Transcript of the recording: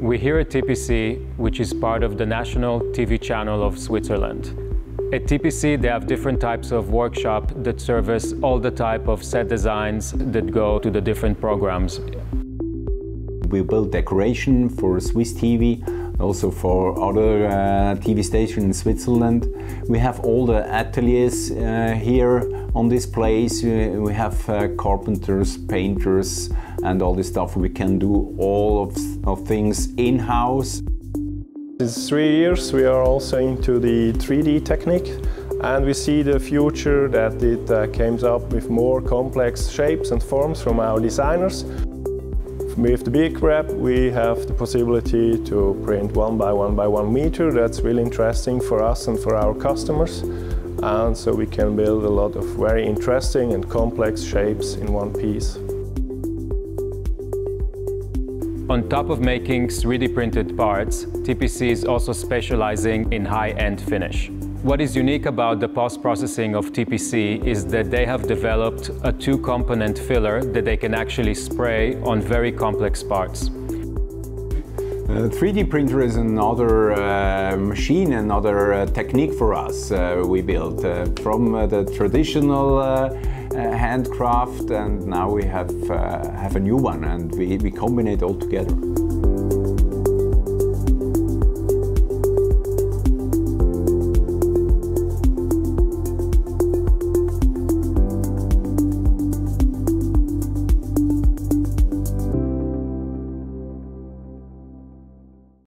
We're here at TPC, which is part of the national TV channel of Switzerland. At TPC, they have different types of workshop that service all the type of set designs that go to the different programs. We build decoration for Swiss TV, also for other uh, TV stations in Switzerland. We have all the ateliers uh, here on this place. We have uh, carpenters, painters, and all this stuff. We can do all of, of things in-house. Since three years we are also into the 3D technique and we see the future that it uh, comes up with more complex shapes and forms from our designers. With the BigRep we have the possibility to print one by one by one meter. That's really interesting for us and for our customers. And so we can build a lot of very interesting and complex shapes in one piece. On top of making 3D printed parts, TPC is also specializing in high-end finish. What is unique about the post-processing of TPC is that they have developed a two-component filler that they can actually spray on very complex parts. Uh, 3D printer is another uh, machine, another uh, technique for us uh, we built uh, from uh, the traditional handcraft and now we have, have a new one and we, we combine it all together.